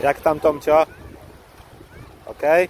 Jak tam Tomcio? Okay.